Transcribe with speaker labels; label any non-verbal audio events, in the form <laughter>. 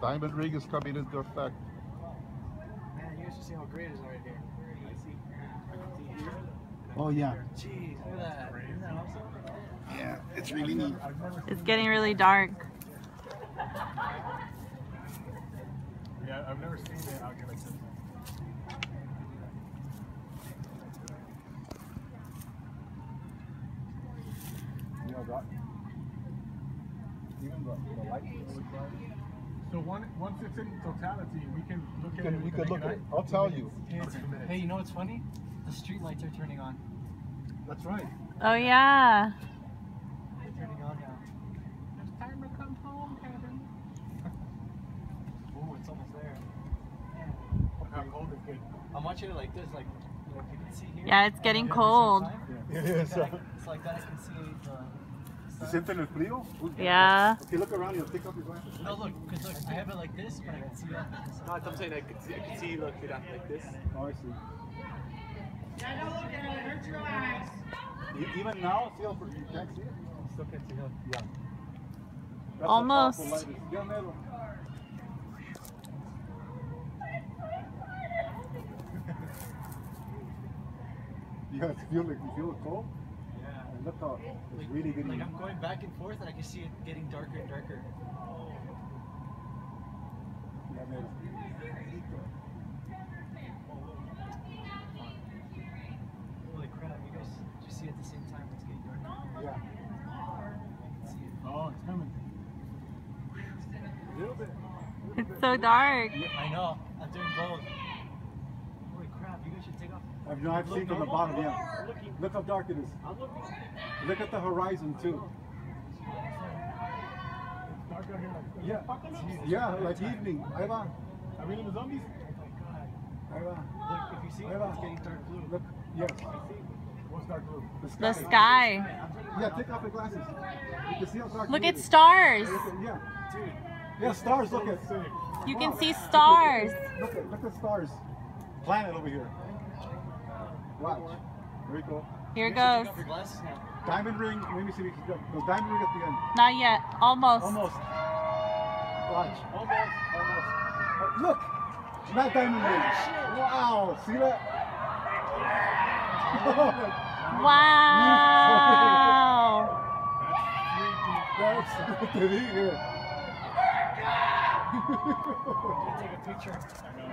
Speaker 1: Diamond ring is coming into effect.
Speaker 2: Man, you guys should see how great it is right here. I see. I can see here.
Speaker 1: Oh yeah.
Speaker 2: Jeez, look at that. Isn't that awesome?
Speaker 1: Yeah, it's really neat.
Speaker 3: It's getting really dark.
Speaker 2: Yeah, I've never seen it out here like this.
Speaker 1: You know, that, even the, the light looks like.
Speaker 2: So one, once it's in totality, we can look
Speaker 1: You
Speaker 2: at
Speaker 1: can-
Speaker 2: it.
Speaker 1: you
Speaker 2: with
Speaker 1: can look at it. I'll tell
Speaker 2: minutes.
Speaker 1: you.
Speaker 2: For.
Speaker 4: Hey, you know what's funny? The street lights are turning on.
Speaker 1: That's right.
Speaker 3: Oh yeah.
Speaker 4: They're turning on now.
Speaker 2: It's time to come home, Kevin.
Speaker 4: Ooh, it's almost there.
Speaker 2: Look how cold it's getting.
Speaker 4: I'm watching it like this, like, like you can see here.
Speaker 3: Yeah, it's getting
Speaker 4: Yeah,
Speaker 3: cold.
Speaker 4: at the same time.
Speaker 1: Yeah,
Speaker 4: It's like that- It's like that I can see the.
Speaker 1: ¿Se sienten el frío?
Speaker 3: Yeah.
Speaker 1: Okay, look around you. Take off your glasses.
Speaker 4: No, look, because look, I have it like this, but I can see that.
Speaker 5: No, I'm saying I could see, I could see look it up like this.
Speaker 1: Oh, I see. E- Even now, see how far- you can't see it?
Speaker 2: Still can't see him.
Speaker 1: Yeah. That's
Speaker 3: Almost.
Speaker 1: powerful light is. Yeah, Nero. <laughs> you guys feel it? You feel it cold?
Speaker 4: Yeah.
Speaker 1: And look how it's
Speaker 4: Like,
Speaker 1: really getting.
Speaker 4: like I'm going back and forth, and I can see it getting darker and darker.
Speaker 1: Yeah, Nero.
Speaker 4: Holy crap! You guys, you see at the same time? It's getting darker.
Speaker 1: Yeah.
Speaker 4: I can see it.
Speaker 2: Oh, it's coming.
Speaker 1: A little bit.
Speaker 3: It's so dark.
Speaker 4: I know. I'm doing both. Holy crap! You guys should take off.
Speaker 1: I've, no, I've seen from the bottom, yeah. Look how dark it is. Look at the horizon, too.
Speaker 2: It's here
Speaker 1: Yeah. Yeah, like evening. Ahí va.
Speaker 2: Are we in the zombies?
Speaker 4: My god!
Speaker 1: Ahí va.
Speaker 4: Look, if you see it, it's getting dark blue.
Speaker 1: Look, yes.
Speaker 2: What's dark blue?
Speaker 3: The sky.
Speaker 1: Yeah, take off your glasses. You can see how dark
Speaker 3: Look at stars.
Speaker 1: Look at- Yeah.
Speaker 4: Dude,
Speaker 1: Yeah, stars, look at.
Speaker 3: You can see stars.
Speaker 1: Look at, look at stars. Planet over here. Watch. Very cool.
Speaker 3: Here it goes.
Speaker 4: off your.
Speaker 1: Diamond ring, let me see if you can No, diamond ring at the end.
Speaker 3: Not yet. Almost.
Speaker 1: Almost. Watch. Almost. Almost. Uh, look! Not diamond ring. Wow, see that? <laughs>
Speaker 3: Wow.
Speaker 1: That's what they did here.
Speaker 4: I'm take a picture.
Speaker 2: I know.